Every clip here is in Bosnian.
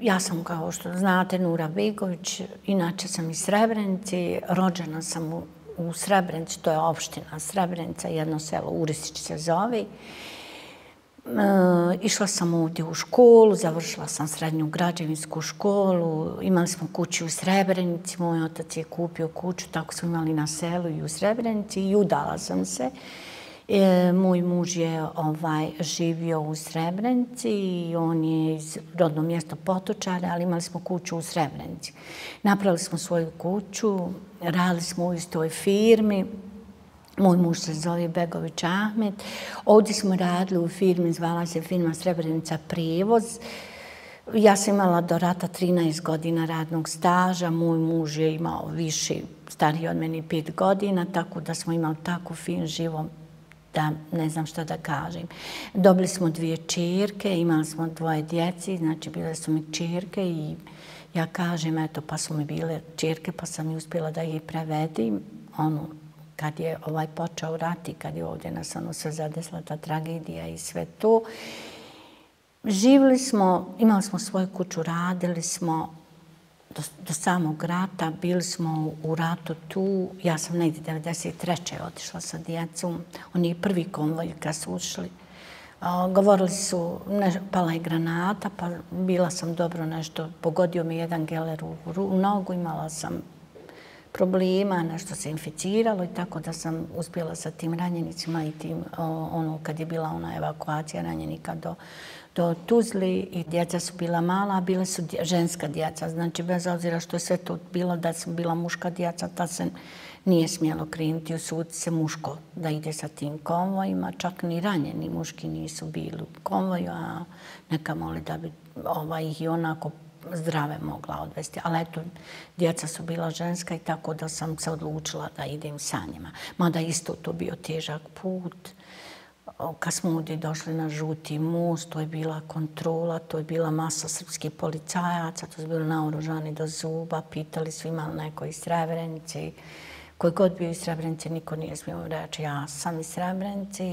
Ja sam, kao što znate, Nura Begović, inače sam iz Srebrenici, rođena sam u, u Srebrenici, to je opština Srebrenica, jedno selo Urisić se zove. E, išla sam ovdje u školu, završila sam srednju građevinsku školu, imali smo kuću u Srebrenici, moj otac je kupio kuću, tako smo imali na selu i u Srebrenici i udala sam se. E, E, moj muž je ovaj, živio u Srebrenici i on je iz rodnog mjesta Potočara, ali imali smo kuću u Srebrenici. Napravili smo svoju kuću, radili smo u istoj firmi, Moj muž se zove Begović Ahmet. Ovdje smo radili u firmi, zvala se firma Srebrenica Prijevoz. Ja sam imala do rata 13 godina radnog staža. Moj muž je imao više, stariji od meni 5 godina, tako da smo imali tako fin život da ne znam što da kažem. Dobili smo dvije čirke, imali smo dvoje djeci, znači bile su mi čirke i ja kažem, eto, pa su mi bile čirke, pa sam i uspjela da ih prevedim. Ono, kad je ovaj počeo rat i kad je ovdje nas ono sve zadesla ta tragedija i sve to. Živili smo, imali smo svoju kuću, radili smo do, do samog rata, bili smo u ratu tu. Ja sam negdje 93. otišla sa djecom. Oni prvi konvoj kad su ušli. O, govorili su, ne, pala je granata, pa bila sam dobro nešto, pogodio mi jedan geler u, u nogu, imala sam problema, nešto se inficiralo i tako da sam uspjela sa tim ranjenicima i tim, ono, kad je bila ona evakuacija ranjenika do, do Tuzli i djeca su bila mala, a bile su ženska djeca. Znači, bez obzira što je sve to bilo da su bila muška djeca, ta se nije smjelo krenuti u sud se muško da ide sa tim konvojima. Čak ni ranjeni muški nisu bili u konvoju, a neka moli da bi ovaj, ih i onako zdrave mogla odvesti. Ali eto, djeca su bila ženska i tako da sam se odlučila da idem sa njima. Mada isto to bio težak put. Kad smo ovdje došli na žuti most, to je bila kontrola, to je bila masa srpskih policajaca, to su bili naoružani do zuba, pitali su imali neko iz Srebrenice. Koji god bio iz Srebrenice, niko nije smio reći ja sam iz Srebrenice.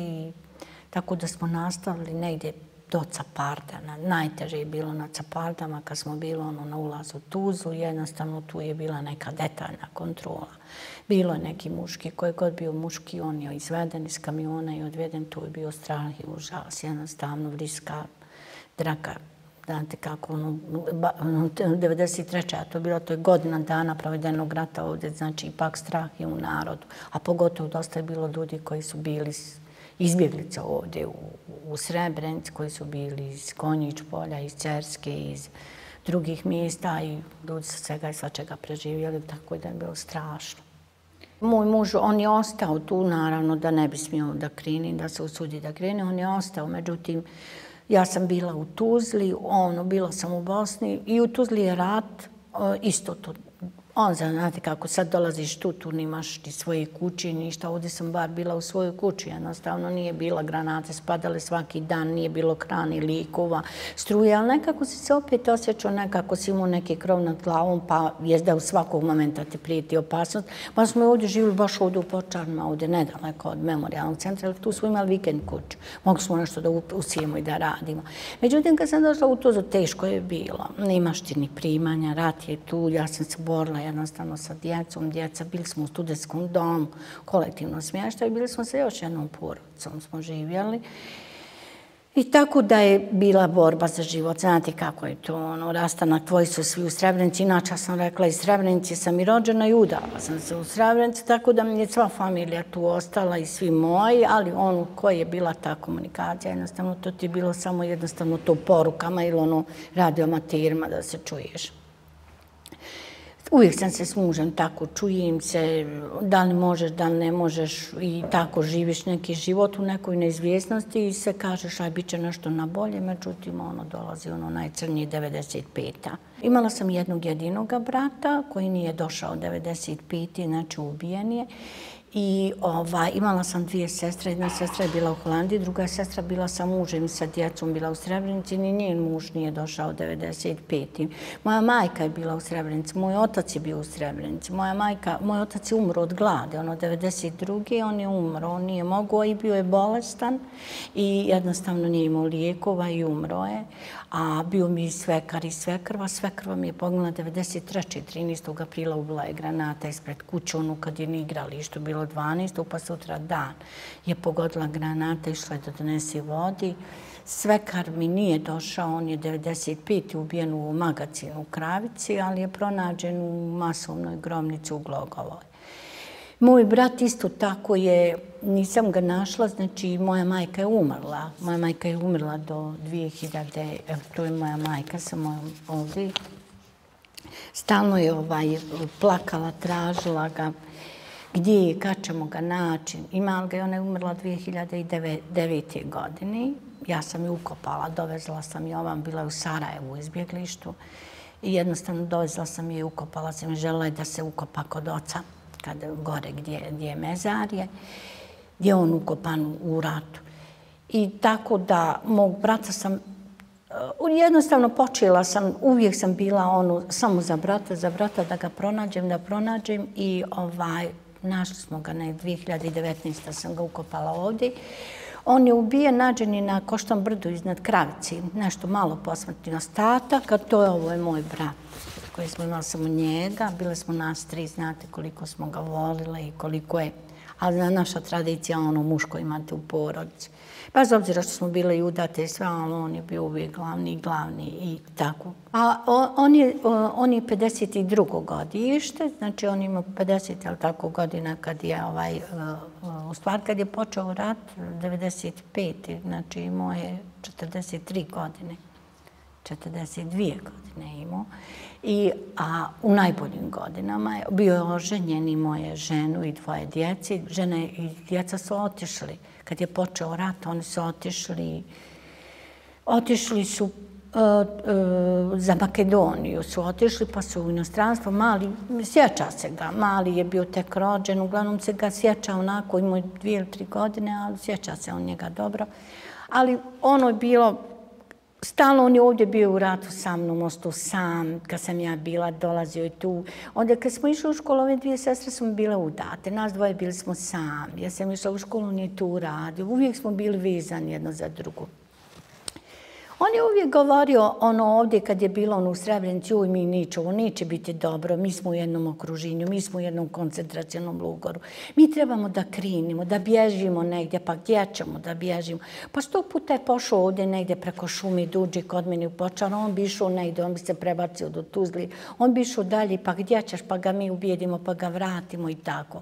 Tako da smo nastavili negdje do Capardana. Najteže je bilo na Capardama kad smo bili ono, na ulazu Tuzu. Jednostavno tu je bila neka detaljna kontrola. Bilo je neki muški, koji god bio muški, on je izveden iz kamiona i odveden. Tu je bio strah i užas. Jednostavno vriska, draka. Znate kako, ono, 93. a ono, to je bilo, to je godina dana provedenog rata ovdje, znači ipak strah je u narodu. A pogotovo dosta je bilo ljudi koji su bili izbjeglica ovdje u, u Srebrenic koji su bili iz Konjić polja, iz Cerske, iz drugih mjesta i ljudi sa svega i svačega preživjeli, tako da je bilo strašno. Moj muž, on je ostao tu, naravno, da ne bi smio da kreni, da se usudi da krene, On je ostao, međutim, ja sam bila u Tuzli, ono, bila sam u Bosni i u Tuzli je rat, e, isto to On znate kako, sad dolaziš tu, tu nimaš ti svoje kuće, ništa. Ovdje sam bar bila u svojoj kući, jednostavno nije bila granate, spadale svaki dan, nije bilo krani, likova, struje, ali nekako si se opet osjećao, nekako si imao neki krov nad glavom, pa je da u svakog momenta ti prijeti opasnost. Pa smo ovdje živjeli baš ovdje u Počarima, ovdje nedaleko od memorialnog centra, ali tu smo imali vikend kuću. Mogli smo nešto da usijemo i da radimo. Međutim, kad sam došla u to, teško je bilo. Nemaš ti ni primanja, rat je tu, ja sam se borila jednostavno sa djecom. Djeca, bili smo u studijskom domu, kolektivno smještaju, bili smo sa još jednom porodicom, smo živjeli. I tako da je bila borba za život. Znate kako je to, ono, rastanak, tvoji su svi u Srebrenici. Inače sam rekla, iz Srebrenici sam i rođena i udala sam se u Srebrenici, tako da mi je sva familija tu ostala i svi moji, ali ono koja je bila ta komunikacija, jednostavno to ti je bilo samo jednostavno to porukama ili ono radio amaterima da se čuješ. Uvijek sam se s mužem tako, čujem se, da li možeš, da li ne možeš i tako živiš neki život u nekoj neizvjesnosti i se kažeš aj bit će nešto na bolje, međutim ono dolazi ono najcrnije 95-a. Imala sam jednog jedinoga brata koji nije došao 95 znači ubijen je I ova, imala sam dvije sestre. Jedna sestra je bila u Holandiji, druga sestra bila sa mužem i sa djecom, bila u Srebrenici. Ni njen muž nije došao u 95. Moja majka je bila u Srebrenici, moj otac je bio u Srebrenici. Moja majka, moj otac je umro od glade, ono 92. on je umro, on nije mogao i bio je bolestan i jednostavno nije imao lijekova i umro je a bio mi svekar i svekrva. Svekrva mi je pognula 93. 13. aprila ubila je granata ispred kuće, onu kad je ni igrali, što bilo 12. pa sutra dan je pogodila granata, išla je da donesi vodi. Svekar mi nije došao, on je 95. ubijen u magazinu u Kravici, ali je pronađen u masovnoj gromnici u Glogovoj. Moj brat isto tako je, nisam ga našla, znači moja majka je umrla. Moja majka je umrla do 2000, to je moja majka sa mojom ovdje. Stalno je ovaj, plakala, tražila ga gdje je, kad ćemo ga naći. Imala ga i ona je umrla 2009. godine. Ja sam ju ukopala, dovezla sam je ovam, bila je u Sarajevu u izbjeglištu. I jednostavno dovezla sam je i ukopala sam je, žela je da se ukopa kod oca kad gore gdje, gdje je mezarje, gdje je on ukopan u ratu. I tako da mog brata sam, e, jednostavno počela sam, uvijek sam bila ono, samo za brata, za brata da ga pronađem, da pronađem i ovaj, našli smo ga na 2019. sam ga ukopala ovdje. On je ubijen, nađen je na Koštom brdu iznad Kravici, nešto malo posmrtni ostatak, a to je ovo je moj brat koji smo imali samo njega. Bile smo nas tri, znate koliko smo ga volile i koliko je. Ali na naša tradicija, ono muško imate u porodici. Bez obzira što smo bile i udate i sve, ali on je bio uvijek glavni i glavni i tako. A on je, on je 52. godište, znači on ima 50 ali tako godina kad je ovaj, e, u stvar kad je počeo rat, 95. znači imao je 43 godine. 42 godine imao. I, a u najboljim godinama je bio oženjen i moje ženu i dvoje djeci. Žene i djeca su otišli. Kad je počeo rat, oni su otišli. Otišli su uh, uh, za Makedoniju su otišli, pa su u inostranstvo. Mali, sjeća se ga, mali je bio tek rođen, uglavnom se ga sjeća onako, imao dvije ili tri godine, ali sjeća se on njega dobro. Ali ono je bilo, Stalno on je ovdje bio u ratu sa mnom, ostao sam, kad sam ja bila, dolazio i tu. Onda kad smo išli u školu, ove dvije sestre smo bile udate, nas dvoje bili smo sami. Ja sam išla u školu, on je tu radio, uvijek smo bili vezani jedno za drugo. On je uvijek govorio ono ovdje kad je bilo ono u Srebrenici, uj mi niče, ovo neće biti dobro, mi smo u jednom okruženju, mi smo u jednom koncentracijonom lugoru. Mi trebamo da krinimo, da bježimo negdje, pa gdje ćemo da bježimo? Pa sto puta je pošao ovdje negdje preko šumi Duđi kod mene u Počaru, on bi išao negdje, on bi se prebacio do Tuzli, on bi išao dalje, pa gdje ćeš, pa ga mi ubijedimo, pa ga vratimo i tako.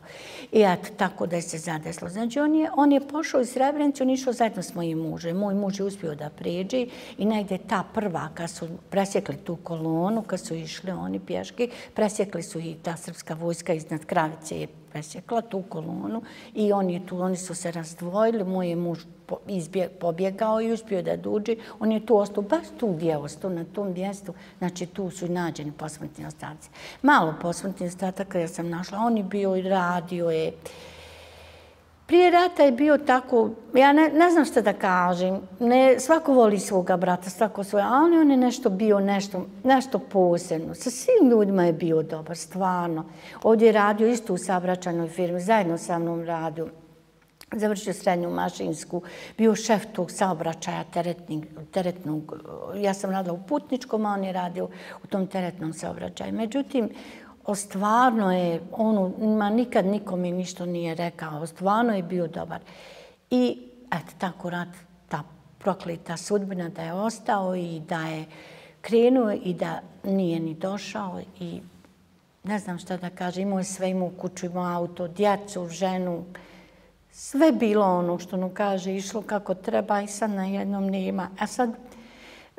I eto, tako da je se zadeslo. Znači, on je, on je pošao iz Srebrenici, on išao zajedno s mojim mužem. Moj muž je uspio da prijeđe I negdje ta prva, kad su presjekli tu kolonu, kad su išli oni pješki, presjekli su i ta srpska vojska iznad Kravice je presjekla tu kolonu i oni, tu, oni su se razdvojili. Moj je muž izbje, pobjegao i uspio da duđi. On je tu ostao, baš tu gdje je ostao, na tom mjestu. Znači, tu su nađeni posmrtni ostaci. Malo posmrtni ostataka ja sam našla. On je bio i radio je. Prije rata je bio tako, ja ne, ne znam što da kažem, ne, svako voli svoga brata, svako svoje, ali on je nešto bio, nešto, nešto posebno. Sa svim ljudima je bio dobar, stvarno. Ovdje je radio isto u sabračanoj firmi, zajedno sa mnom radio. Završio srednju mašinsku, bio šef tog saobraćaja teretnog, teretnog. Ja sam radila u putničkom, a on je radio u tom teretnom saobraćaju. Međutim, stvarno je, ono, ma nikad nikome ništa nije rekao, stvarno je bio dobar. I, eto, tako rad, ta prokleta sudbina da je ostao i da je krenuo i da nije ni došao i ne znam šta da kaže, imao je sve, imao kuću, imao auto, djecu, ženu, sve bilo ono što ono kaže, išlo kako treba i sad na jednom nema. A sad,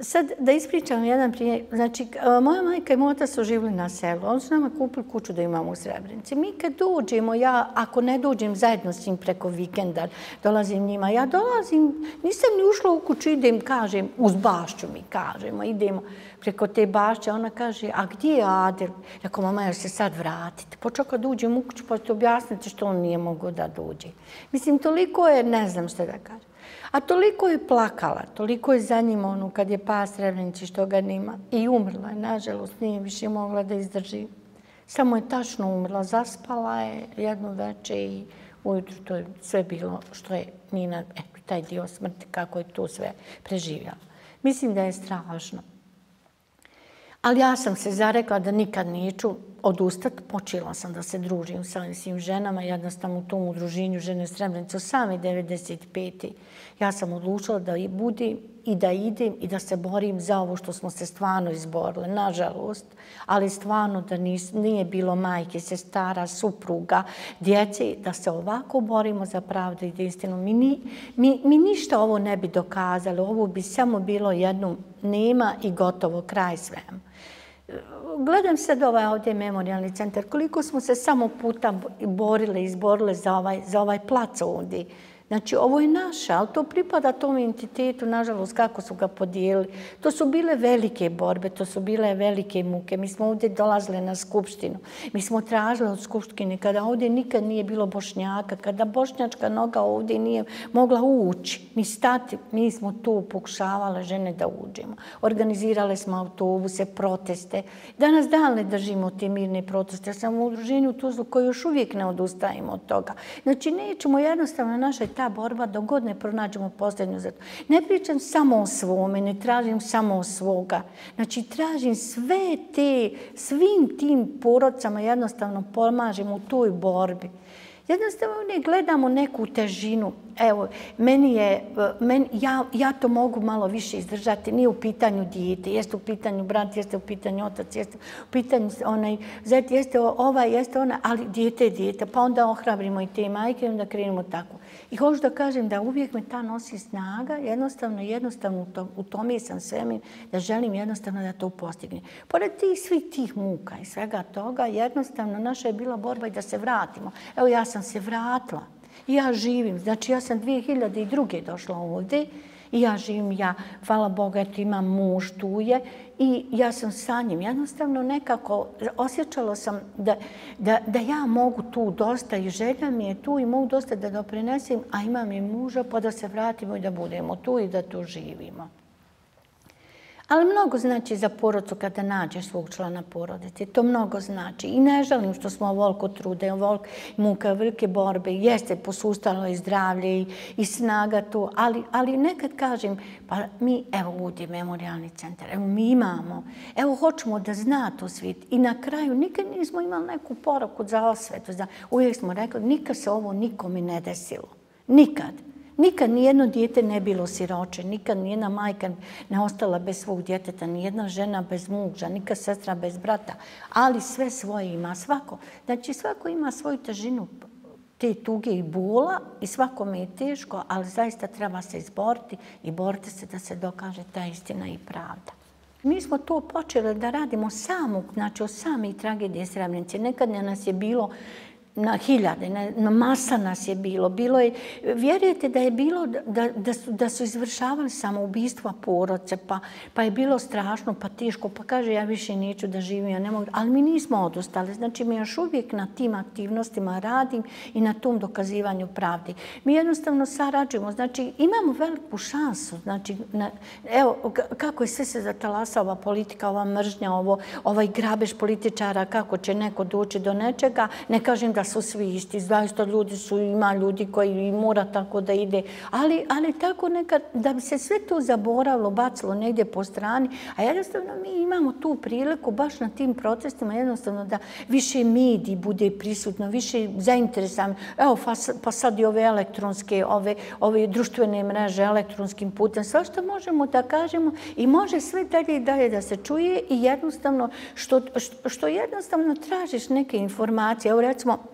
Sad da ispričam jedan prije. Znači, moja majka i moj otac su živjeli na selu. Oni su nama kupili kuću da imamo u Srebrenici. Mi kad dođemo, ja ako ne dođem zajedno s njim preko vikenda, dolazim njima, ja dolazim, nisam ni ušla u kuću, idem, kažem, uz bašću mi kažemo, idemo preko te bašće. Ona kaže, a gdje je Adel? Rekao, mama, još se sad vratite. Pa Počekaj kad uđem u kuću, pa ćete objasniti što on nije mogao da dođe. Mislim, toliko je, ne znam što da kažem. A toliko je plakala, toliko je za njim ono kad je pas Srebrenici što ga nima. I umrla je, nažalost, nije više mogla da izdrži. Samo je tačno umrla, zaspala je jedno veče i ujutru to je sve bilo što je Nina, eto, taj dio smrti, kako je to sve preživjela. Mislim da je strašno. Ali ja sam se zarekla da nikad neću odustat, Počela sam da se družim sa svim ženama. Jednostavno u tom udruženju žene Srebrenice same 95. Ja sam odlučila da i budim i da idem i da se borim za ovo što smo se stvarno izborile, nažalost. Ali stvarno da nije bilo majke, se stara, supruga, djece, da se ovako borimo za pravdu i istinu. Mi, mi, mi ništa ovo ne bi dokazali. Ovo bi samo bilo jedno nema i gotovo kraj svemu gledam sad ovaj ovdje memorialni centar, koliko smo se samo puta borile, izborile za ovaj, za ovaj plac ovdje. Znači, ovo je naša, ali to pripada tom entitetu, nažalost, kako su ga podijelili. To su bile velike borbe, to su bile velike muke. Mi smo ovdje dolazili na skupštinu. Mi smo tražili od skupštine kada ovdje nikad nije bilo bošnjaka, kada bošnjačka noga ovdje nije mogla ući, ni stati, mi smo tu pokušavali žene da uđemo. Organizirali smo autobuse, proteste. Danas dan ne držimo te mirne proteste. Ja sam u udruženju Tuzlu koji još uvijek ne odustajemo od toga. Znači, nećemo jednostavno naše ta borba dok god ne pronađemo posljednju zato. Ne pričam samo o svome, ne tražim samo o svoga. Znači, tražim sve te, svim tim porodcama jednostavno pomažem u toj borbi. Jednostavno ne gledamo neku težinu. Evo, meni je, meni, ja, ja to mogu malo više izdržati. Nije u pitanju dijete, jeste u pitanju brat, jeste u pitanju otac, jeste u pitanju onaj zet, jeste ovaj, jeste ona, ali dijete je dijete. Pa onda ohrabrimo i te majke i onda krenemo tako. I hoću da kažem da uvijek me ta nosi snaga, jednostavno, jednostavno u, tom, u tome sam svemi, da želim jednostavno da to postigne. Pored tih svih tih muka i svega toga, jednostavno naša je bila borba i da se vratimo. Evo ja sam se vratila i ja živim. Znači ja sam 2002. došla ovdje i ja živim, ja, hvala Boga, eto imam muž, tu je i ja sam sa njim. Jednostavno nekako osjećala sam da, da, da ja mogu tu dosta i želja mi je tu i mogu dosta da doprinesim, a imam i muža pa da se vratimo i da budemo tu i da tu živimo. Ali mnogo znači za porodcu kada nađeš svog člana porodice. To mnogo znači. I ne želim što smo ovoliko trude, ovoliko muka, velike borbe. Jeste posustalo i zdravlje i, i snaga to. Ali, ali nekad kažem, pa mi, evo ovdje memorialni centar, evo mi imamo, evo hoćemo da zna to svijet. I na kraju nikad nismo imali neku poruku za osvetu. Uvijek smo rekli, nikad se ovo nikome ne desilo. Nikad. Nikad nijedno dijete ne bilo siroče, nikad nijedna majka ne ostala bez svog djeteta, nijedna žena bez muža, nikad sestra bez brata, ali sve svoje ima svako. Znači svako ima svoju težinu te tuge i bola i svakome je teško, ali zaista treba se izboriti i boriti se da se dokaže ta istina i pravda. Mi smo to počeli da radimo samog, znači o sami tragedije Srebrenice. Nekad nas je bilo na hiljade, na, na masa nas je bilo. Bilo je, vjerujete da je bilo da, da, su, da su izvršavali samoubistva poroce, pa, pa je bilo strašno, pa teško, pa kaže ja više neću da živim, ja ne mogu. Ali mi nismo odustali, znači mi još uvijek na tim aktivnostima radim i na tom dokazivanju pravdi. Mi jednostavno sarađujemo, znači imamo veliku šansu, znači na, evo kako je sve se zatalasa ova politika, ova mržnja, ovo, ovaj grabež političara, kako će neko doći do nečega, ne kažem da da su svi isti. Zaista ljudi su, ima ljudi koji mora tako da ide. Ali, ali tako nekad, da bi se sve to zaboravilo, bacilo negdje po strani, a jednostavno mi imamo tu priliku baš na tim protestima jednostavno da više mediji bude prisutno, više zainteresan. Evo, pa, pa sad i ove elektronske, ove, ove društvene mreže elektronskim putem, sve što možemo da kažemo i može sve dalje i dalje da se čuje i jednostavno što, što, što jednostavno tražiš neke informacije. Evo recimo,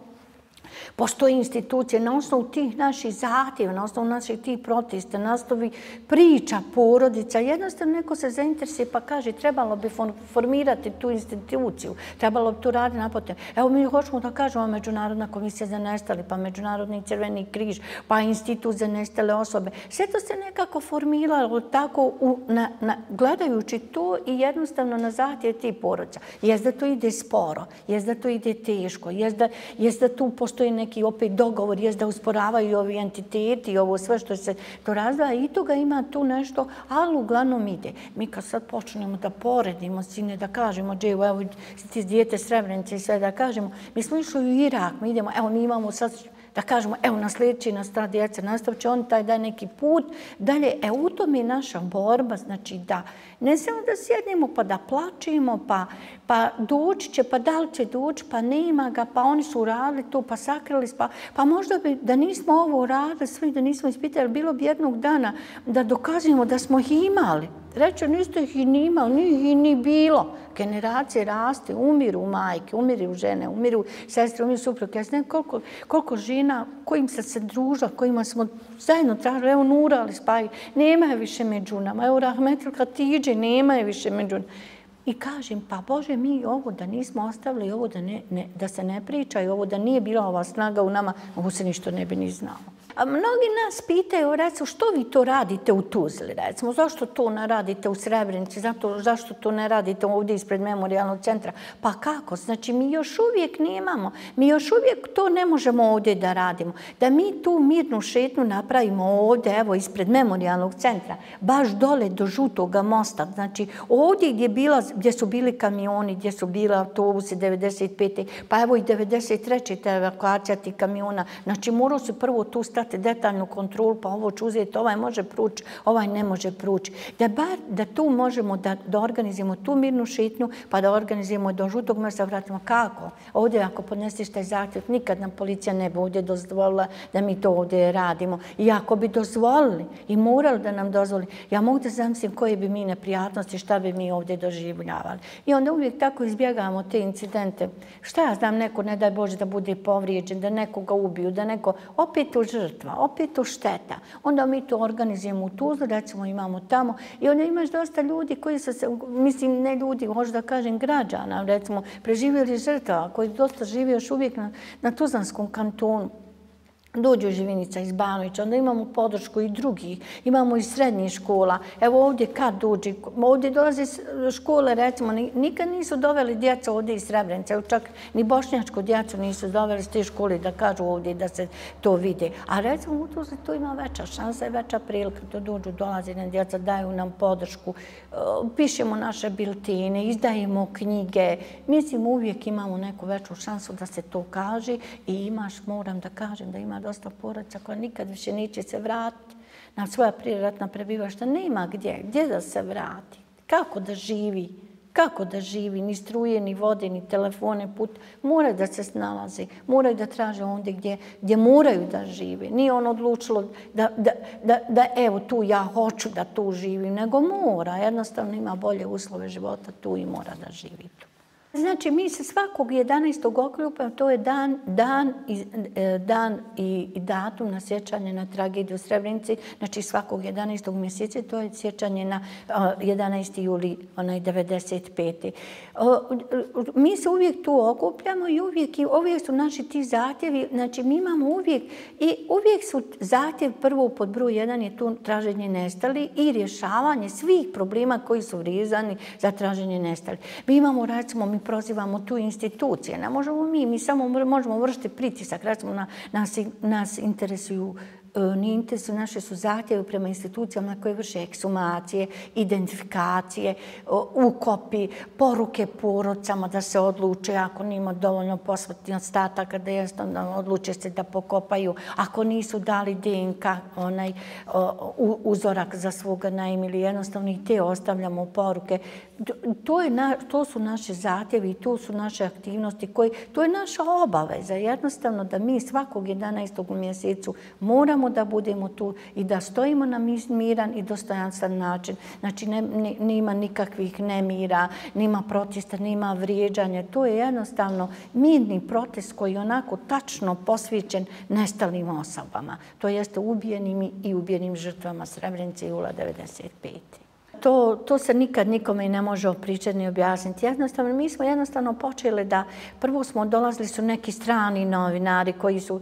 Postoje institucije na osnovu tih naših zahtjeva, na osnovu naših tih protesta, na osnovu priča, porodica. Jednostavno neko se zainteresuje pa kaže trebalo bi formirati tu instituciju, trebalo bi tu raditi napotem. Evo mi hoćemo da kažemo Međunarodna komisija za nestali, pa Međunarodni crveni križ, pa Institut za nestale osobe. Sve to se nekako formiralo tako u, na, na, gledajući to i jednostavno na zahtjev tih porodica. Jes da to ide sporo, jes da to ide teško, jes da, jes da tu postoji neki opet dogovor, jes da usporavaju ovi entiteti i ovo sve što se to razdaja i toga ima tu nešto, ali uglavnom ide. Mi kad sad počnemo da poredimo sine, da kažemo, dževo, evo ti dijete srebrenice i sve da kažemo, mi smo išli u Irak, mi idemo, evo mi imamo sad da kažemo, evo na sljedeći nas ta djeca nastavit će on taj daj neki put. Dalje, e u tom je naša borba, znači da ne samo da sjednemo pa da plačimo, pa, pa doći će, pa da li će doći, pa nema ga, pa oni su uradili to, pa sakrili, pa, pa možda bi da nismo ovo uradili, svi da nismo ispitali, bilo bi jednog dana da dokazujemo da smo ih imali. Reče, niste ih i ni imali, ni ih i ni bilo. Generacije raste, umiru majke, umiru žene, umiru sestre, umiru supruke. Ja znam koliko, koliko žena kojim se se družila, kojima smo zajedno tražili, evo Nura ali spaji, nema je više među nama, evo Rahmetil Katiđe, nema je više među nama. I kažem, pa Bože, mi ovo da nismo ostavili, ovo da, ne, ne, da se ne priča i ovo da nije bila ova snaga u nama, ovo se ništa ne bi ni znalo. A mnogi nas pitaju, recimo, što vi to radite u Tuzli, recimo, zašto to ne radite u Srebrenici, zato, zašto to ne radite ovdje ispred memorialnog centra? Pa kako? Znači, mi još uvijek nemamo, mi još uvijek to ne možemo ovdje da radimo. Da mi tu mirnu šetnu napravimo ovdje, evo, ispred memorialnog centra, baš dole do žutog mosta, znači, ovdje gdje, bila, gdje su bili kamioni, gdje su bili autobusi 95. pa evo i 93. te evakuacija tih kamiona, znači, morao se prvo tu stati imate detaljnu kontrolu, pa ovo ću uzeti, ovaj može prući, ovaj ne može prući. Da bar da tu možemo da, da organizujemo tu mirnu šitnju, pa da organizujemo do žutog mjesta, vratimo kako? Ovdje ako podnesiš taj zahtjev, nikad nam policija ne bi ovdje dozvolila da mi to ovdje radimo. I ako bi dozvolili i morali da nam dozvoli, ja mogu da zamislim koje bi mi neprijatnosti, šta bi mi ovdje doživljavali. I onda uvijek tako izbjegavamo te incidente. Šta ja znam, neko ne daj Bože da bude povrijeđen, da nekoga ubiju, da neko opet u žrt žrtva, opet to šteta. Onda mi to organizujemo u Tuzlu, recimo imamo tamo. I onda imaš dosta ljudi koji su se, mislim ne ljudi, možda da kažem građana, recimo preživjeli žrtva koji dosta živi još uvijek na, na Tuzlanskom kantonu dođu Živinica iz Banovića, onda imamo podršku i drugih, imamo i srednjih škola. Evo ovdje kad dođe, ovdje dolaze škole, recimo, nikad nisu doveli djeca ovdje iz Srebrenice, čak ni bošnjačku djecu nisu doveli s te škole da kažu ovdje da se to vide. A recimo u Tuzli to ima veća šansa i veća prilika da dođu, dolaze na djeca, daju nam podršku, e, pišemo naše biltine, izdajemo knjige. Mislim, uvijek imamo neku veću šansu da se to kaže i imaš, moram da kažem, da ima dosta porodca koja nikad više neće se vratiti na svoja priratna prebivašta. Nema gdje, gdje da se vrati, kako da živi, kako da živi, ni struje, ni vode, ni telefone, put. Moraju da se snalaze, moraju da traže ondje gdje, gdje moraju da živi. Nije on odlučilo da, da, da, da evo tu ja hoću da tu živim, nego mora, jednostavno ima bolje uslove života tu i mora da živi tu. Znači, mi se svakog 11. okljupa, to je dan, dan, i, e, dan i, i datum na sjećanje na tragediju u Srebrenici. Znači, svakog 11. mjeseca, to je sjećanje na 11. juli, onaj 95. Mi se uvijek tu okupljamo i uvijek, i uvijek su naši ti zahtjevi. Znači, mi imamo uvijek, i uvijek su zahtjev prvo pod broj jedan je tu traženje nestali i rješavanje svih problema koji su vrizani za traženje nestali. Mi imamo, recimo, mi prozivamo tu institucije. Ne možemo mi, mi samo možemo vršiti pritisak. Recimo, na, nas, nas interesuju e, ni interesu naše su zahtjeve prema institucijama koje vrše eksumacije, identifikacije, ukopi, poruke porodcama da se odluče ako nima dovoljno posmrtni ostataka da jednostavno odluče se da pokopaju. Ako nisu dali DNK, onaj uzorak za svoga naim ili jednostavno i te ostavljamo poruke to, je na, to su naše zatjevi, to su naše aktivnosti, koji, to je naša obaveza. Jednostavno da mi svakog 11. u mjesecu moramo da budemo tu i da stojimo na miran i dostojanstven način. Znači, ne, ne, nema nikakvih nemira, nema protesta, nema vrijeđanja. To je jednostavno mirni protest koji je onako tačno posvećen nestalim osobama. To jeste ubijenim i ubijenim žrtvama Srebrenice i Ula 95 to, to se nikad nikome i ne može opričati ni objasniti. Jednostavno, mi smo jednostavno počeli da, prvo smo dolazili su neki strani novinari koji su,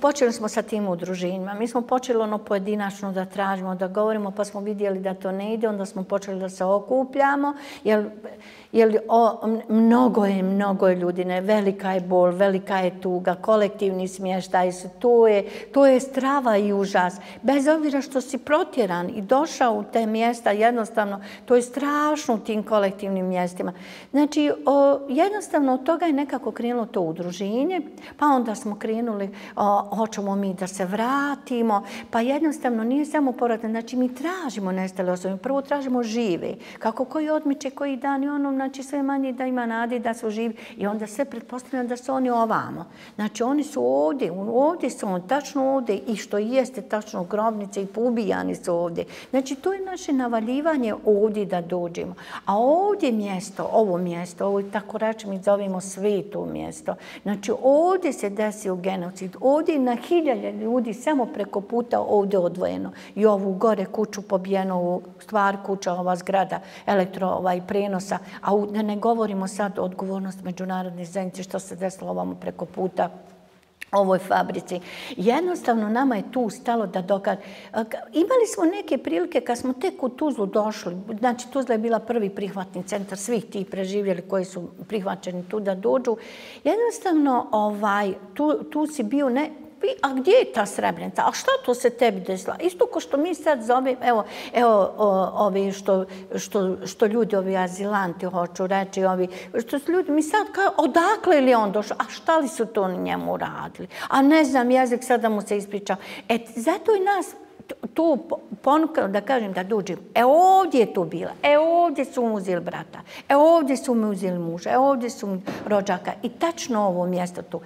počeli smo sa tim udruženjima. Mi smo počeli ono pojedinačno da tražimo, da govorimo, pa smo vidjeli da to ne ide, onda smo počeli da se okupljamo, jer jer o, mnogo je, mnogo je ljudi, ne, velika je bol, velika je tuga, kolektivni smještaj su, to je, to je strava i užas. Bez obzira što si protjeran i došao u te mjesta, jednostavno, jednostavno, to je strašno u tim kolektivnim mjestima. Znači, o, jednostavno od toga je nekako krenulo to udruženje, pa onda smo krenuli, o, hoćemo mi da se vratimo, pa jednostavno nije samo povratno, znači mi tražimo nestale osobe, prvo tražimo žive, kako koji odmiče, koji dan i ono, znači sve manje da ima nade da su živi i onda sve pretpostavljamo da su oni ovamo. Znači oni su ovdje, ovdje su on tačno ovdje i što jeste tačno grobnice i pobijani su ovdje. Znači to je naše navaljivanje ovdje da dođemo. A ovdje mjesto, ovo mjesto, ovo tako reći mi zovemo sveto mjesto. Znači ovdje se desio genocid. Ovdje na hiljalje ljudi samo preko puta ovdje odvojeno. I ovu gore kuću pobijenu, stvar kuća, ova zgrada elektro ovaj, prenosa, a da ne govorimo sad o odgovornost međunarodne zajednice što se desilo ovamo preko puta ovoj fabrici. Jednostavno nama je tu stalo da dokad... Imali smo neke prilike kad smo tek u Tuzlu došli, znači Tuzla je bila prvi prihvatni centar svih tih preživjeli koji su prihvaćeni tu da dođu. Jednostavno ovaj, tu, tu si bio ne, a gdje je ta srebrenica? A šta to se tebi desila? Isto ko što mi sad zovem, evo, evo ovi što, što, što ljudi, ovi azilanti, hoću reći, ovi, što su ljudi, mi sad kao, odakle li on došao? A šta li su to oni njemu radili? A ne znam, jezik sada mu se ispričao. E, zato i nas tu ponukalo da kažem da dođem. E ovdje je to bila. E ovdje su mu uzeli brata. E ovdje su mu uzeli muža. E ovdje su mu rođaka. I tačno ovo mjesto tu.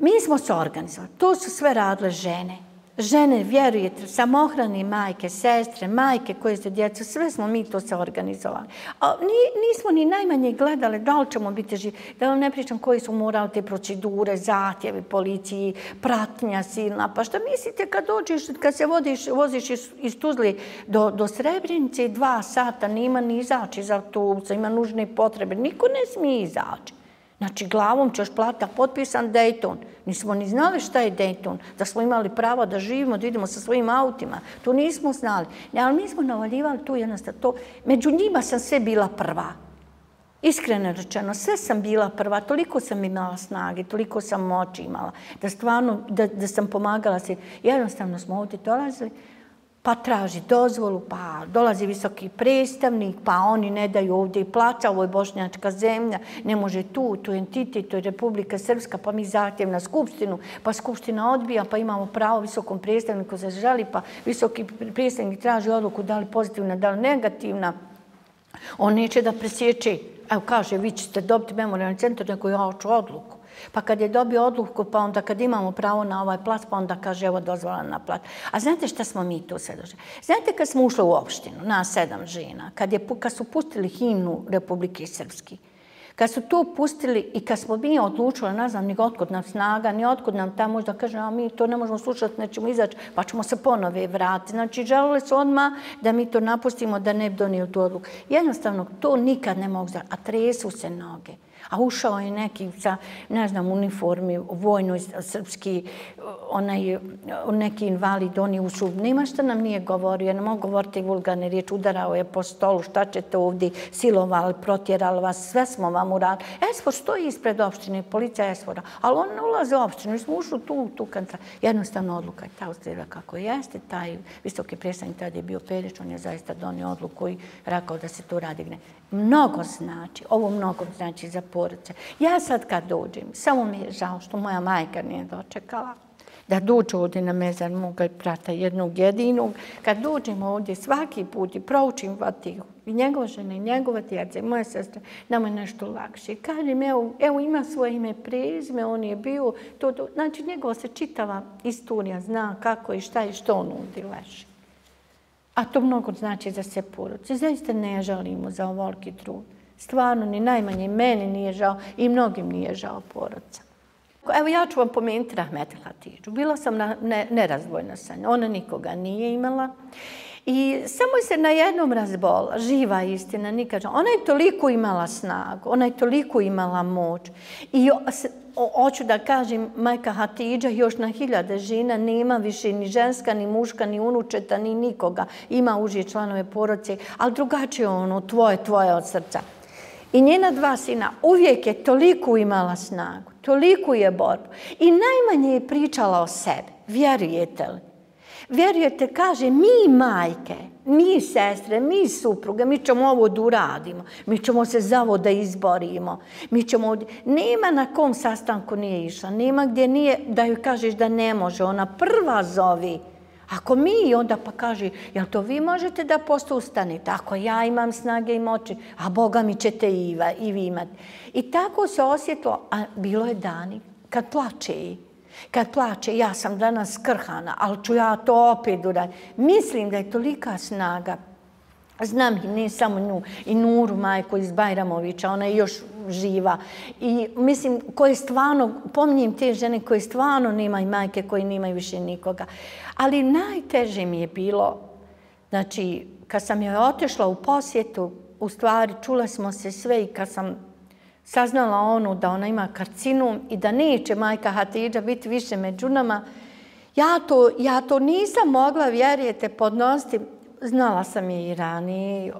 Mi smo se organizovali. To su sve radile žene. Žene, vjerujete, samohrani majke, sestre, majke koje su djeca, sve smo mi to se organizovali. A ni, nismo ni najmanje gledali da li ćemo biti živi. Da vam ne pričam koji su morali te procedure, zatjevi, policiji, pratnja silna. Pa šta mislite kad dođeš, kad se vodiš, voziš iz, iz Tuzli do, do Srebrenice, dva sata, nima ni izaći za autobusa, ima nužne potrebe. Niko ne smije izaći. Znači, glavom ćeš plata potpisan Dayton. Nismo ni znali šta je Dayton. Da smo imali pravo da živimo, da idemo sa svojim autima. To nismo znali. Ne, ali mi smo navaljivali tu jednostavno. To. Među njima sam sve bila prva. Iskreno rečeno, sve sam bila prva. Toliko sam imala snage, toliko sam moći imala. Da stvarno, da, da sam pomagala se. Jednostavno smo ovdje dolazili pa traži dozvolu, pa dolazi visoki predstavnik, pa oni ne daju ovdje i plaća, ovo je bošnjačka zemlja, ne može tu, tu je entitet, to je Republika Srpska, pa mi zahtjev na skupštinu, pa skupština odbija, pa imamo pravo visokom predstavniku za žali, pa visoki predstavnik traži odluku da li pozitivna, da li negativna. On neće da presječe, evo kaže, vi ćete dobiti memorialni centar, nego ja hoću odluku. Pa kad je dobio odluku, pa onda kad imamo pravo na ovaj plat, pa onda kaže evo dozvola na plat. A znate šta smo mi tu sve došli? Znate kad smo ušli u opštinu, na sedam žena, kad, je, kad su pustili himnu Republike Srpske, kad su to pustili i kad smo mi odlučili, ne znam, ni otkud nam snaga, ni otkud nam ta možda kaže, a mi to ne možemo slušati, nećemo izaći, pa ćemo se ponove vratiti. Znači, želili su odmah da mi to napustimo, da ne bi donijeli tu odluku. Jednostavno, to nikad ne mogu znači, a tresu se noge a ušao je neki sa, ne znam, uniformi, vojnoj, srpski, onaj, neki invalid, oni ušu, nema šta nam nije govorio, ja ne mogu govoriti vulgarne riječ, udarao je po stolu, šta ćete ovdje, silovali, protjerali vas, sve smo vam uradili. Esfor stoji ispred opštine, policija Esfora, ali on ne ulaze u opštinu, mi smo ušli tu, tu kantra. Jednostavno odluka je ta ustavila kako jeste, taj visoki predstavnik tada je bio Perić, on je zaista donio odluku i rekao da se to radi. Mnogo znači, ovo mnogo znači za porodice. Ja sad kad dođem, samo mi je žao što moja majka nije dočekala. da dođu ovdje na mezar moga prata jednog jedinog. Kad dođem ovdje svaki put i proučim Vatihu, i njegova žene, i njegova djeca, i moja sestra, nama je nešto lakše. Kažem, evo, evo ima svoje ime prezime, on je bio, to, to, znači njegova se čitava istorija, zna kako i šta i što on ovdje leži. A to mnogo znači za sve porodce. Zaista ne žalimo za ovoliki trud. Stvarno, ni najmanje meni nije žao i mnogim nije žao porodca. Evo ja ću vam pomenuti Rahmeti Hatidžu. Bila sam na, ne, nerazdvojna sa njom. Ona nikoga nije imala. I samo se na jednom razbola, živa istina, nikad. Ona je toliko imala snagu, ona je toliko imala moć. I hoću da kažem, majka Hatidža još na hiljade žena nema više ni ženska, ni muška, ni unučeta, ni nikoga. Ima užije članove porodce, ali drugačije ono, tvoje, tvoje od srca. I njena dva sina uvijek je toliko imala snagu, toliko je borbu. I najmanje je pričala o sebi. Vjerujete li? Vjerujete, kaže, mi majke, mi sestre, mi supruge, mi ćemo ovo da uradimo. Mi ćemo se za ovo da izborimo. Mi ćemo... Nema na kom sastanku nije išla. Nema gdje nije da joj kažeš da ne može. Ona prva zovi. Ako mi onda pa kaže, jel to vi možete da postustanite? Ako ja imam snage i moći, a Boga mi ćete i, i vi imati. I tako se osjetilo, a bilo je dani kad plače i kad plače, ja sam danas krhana, ali ću ja to opet uraditi. Mislim da je tolika snaga. Znam i ne samo nju, i Nuru majku iz Bajramovića, ona je još živa. I mislim, koje stvarno, pomnijim te žene koje stvarno nema i majke, koje nemaju više nikoga. Ali najteže mi je bilo, znači, kad sam joj otešla u posjetu, u stvari čula smo se sve i kad sam saznala onu da ona ima karcinom i da neće majka Hatidža biti više među nama, ja to, ja to nisam mogla, vjerujete, podnositi. Znala sam je i ranije,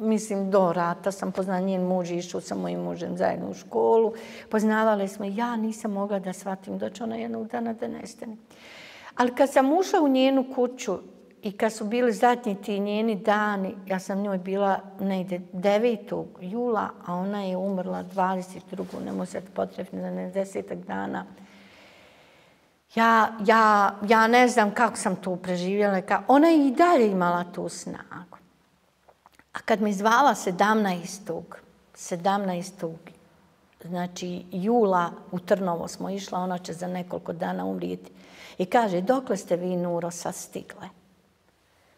mislim, do rata sam poznala njen muž, išao sa mojim mužem zajedno u školu. Poznavale smo, ja nisam mogla da shvatim da će ona jednog dana da nestane. Ali kad sam ušla u njenu kuću i kad su bili zadnji ti njeni dani, ja sam njoj bila negde 9. jula, a ona je umrla 22. ne sad potrebno za ne desetak dana. Ja, ja, ja ne znam kako sam to preživjela. Ona je i dalje imala tu snagu. A kad mi zvala 17. 17. znači jula u Trnovo smo išla, ona će za nekoliko dana umrijeti. I kaže, dokle ste vi, Nuro, sad stigle?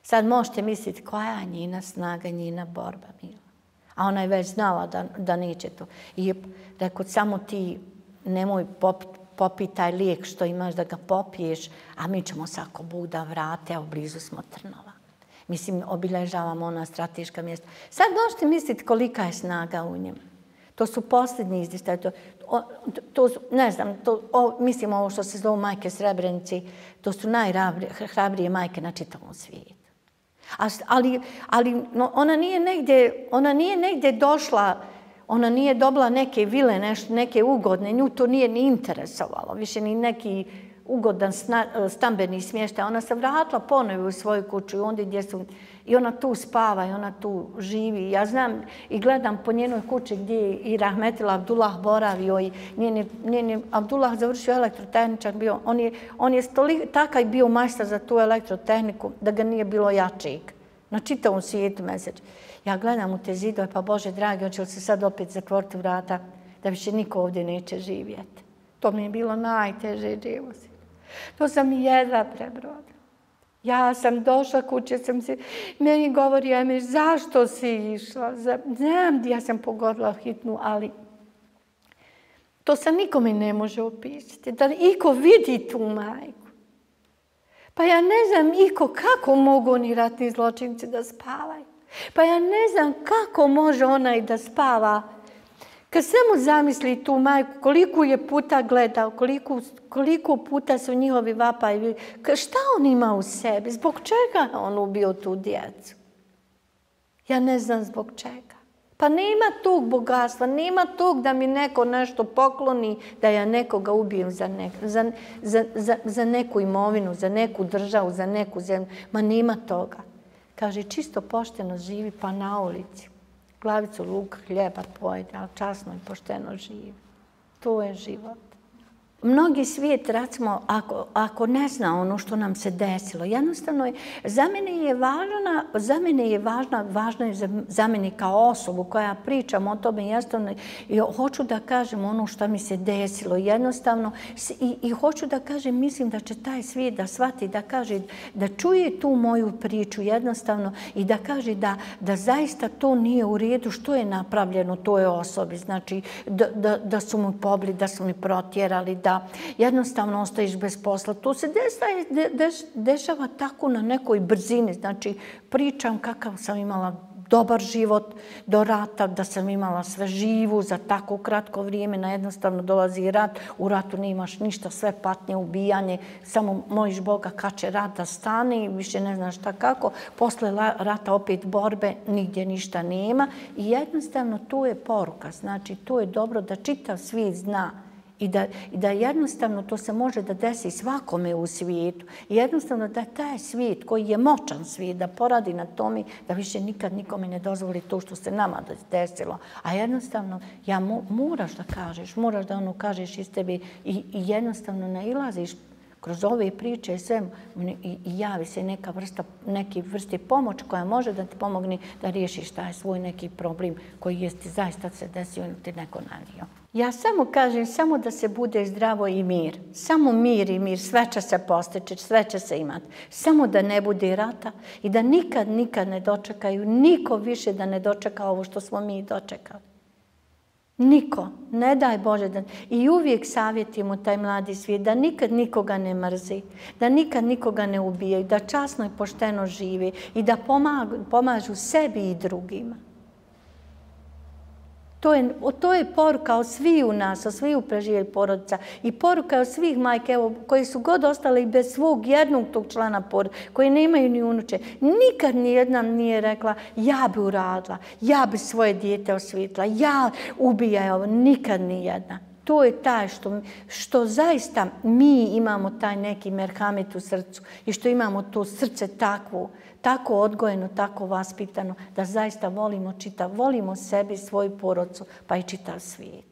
Sad možete misliti koja je njina snaga, njina borba mila. A ona je već znala da, da neće to. I rekao, samo ti nemoj popit, popit taj lijek što imaš da ga popiješ, a mi ćemo sako Buda vrate, evo blizu smo Trnova. Mislim, obilježavamo ona strateška mjesta. Sad možete misliti kolika je snaga u njemu. To su posljednji izdištaj. To, to, su, ne znam, to, o, mislim ovo što se zove majke Srebrenici, to su najhrabrije majke na čitavom svijetu. A, ali ali no, ona, nije negdje, ona nije negdje došla, ona nije dobila neke vile, neš, neke ugodne, nju to nije ni interesovalo, više ni neki ugodan e, stambeni smještaj. Ona se vratila ponovo u svoju kuću i onda gdje su I ona tu spava i ona tu živi. Ja znam i gledam po njenoj kući gdje je i Rahmetila Abdullah boravio i njen, njeni Abdullah završio elektrotehničar. Bio. On je, on je stoli, takaj bio majstor za tu elektrotehniku da ga nije bilo jačijeg. Na čitavom svijetu mesec. Ja gledam u te zidove, pa Bože dragi, hoće li se sad opet zatvoriti vrata da više niko ovdje neće živjeti. To mi je bilo najteže živosti. To sam jedva prebrodila. Ja sam došla kuće, sam se, meni govori, Emir, zašto si išla? Znam, ja sam pogodila hitnu, ali to se nikome ne može opisati. Da iko vidi tu majku. Pa ja ne znam iko kako mogu oni ratni zločinci da spavaju. Pa ja ne znam kako može onaj da spava Kad samo zamisli tu majku, koliko je puta gledao, koliko, koliko puta su njihovi vapaj, šta on ima u sebi, zbog čega on ubio tu djecu? Ja ne znam zbog čega. Pa nema tog bogatstva, nema tog da mi neko nešto pokloni, da ja nekoga ubijem za, ne, za, za, za, za neku imovinu, za neku državu, za neku zemlju. Ma nema toga. Kaže, čisto pošteno živi pa na ulici glavicu luk, hljeba pojede, ali časno i pošteno živi. To je život mnogi svijet, recimo, ako, ako ne zna ono što nam se desilo, jednostavno je, za mene je važna, za mene je važna, važna je za, za mene kao osobu koja pričam o tome, jednostavno, i hoću da kažem ono što mi se desilo, jednostavno, i, i hoću da kažem, mislim da će taj svijet da shvati, da kaže, da čuje tu moju priču, jednostavno, i da kaže da, da zaista to nije u redu što je napravljeno toj osobi, znači, da, da, da su mu pobli, da su mi protjerali, da da jednostavno ostaješ bez posla. To se dešava tako na nekoj brzini. Znači, pričam kakav sam imala dobar život do rata, da sam imala sve živu za tako kratko vrijeme, na jednostavno dolazi rat, u ratu nemaš ništa, sve patnje, ubijanje, samo mojiš Boga kad će rat da stane, više ne znaš šta kako, posle rata opet borbe, nigdje ništa nema. I jednostavno tu je poruka, znači tu je dobro da čitav svijet zna I da, I da jednostavno to se može da desi svakome u svijetu. I jednostavno da taj svijet koji je moćan svijet da poradi na tome da više nikad nikome ne dozvoli to što se nama desilo. A jednostavno ja mo, moraš da kažeš, moraš da ono kažeš iz tebi i, i jednostavno nailaziš kroz ove priče i sve i, javi se neka vrsta, neki vrsti pomoć koja može da ti pomogne da riješiš taj svoj neki problem koji je ti zaista se desio ili ti neko nanio. Ja samo kažem, samo da se bude zdravo i mir. Samo mir i mir, sve će se postići, sve će se imati. Samo da ne bude rata i da nikad, nikad ne dočekaju, niko više da ne dočeka ovo što smo mi dočekali. Niko, ne daj Bože da... I uvijek savjetimo taj mladi svijet da nikad nikoga ne mrzi, da nikad nikoga ne ubijaju, da časno i pošteno živi i da pomažu sebi i drugima. To je, to je poruka od svih u nas, od svih preživjeli porodica i poruka od svih majke evo, koji su god ostali bez svog jednog tog člana porodica, koji nemaju ni unuče. Nikad ni jedna nije rekla ja bi uradila, ja bi svoje dijete osvitla, ja ubijaj ovo. Nikad ni jedna. To je taj što, što zaista mi imamo taj neki merhamet u srcu i što imamo to srce takvo, tako odgojeno, tako vaspitano, da zaista volimo čitav, volimo sebi, svoju porodcu, pa i čitav svijet.